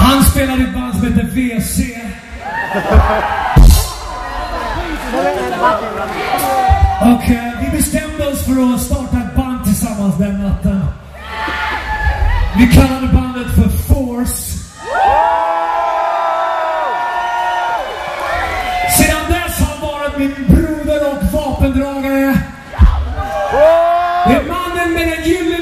Han spelar i ett band som heter WC. Och eh, vi bestämde oss för att starta ett band tillsammans den natten. Vi kallade bandet för Force. Sedan dess har han varit min broder och vapendragare. Det är mannen med den gyllene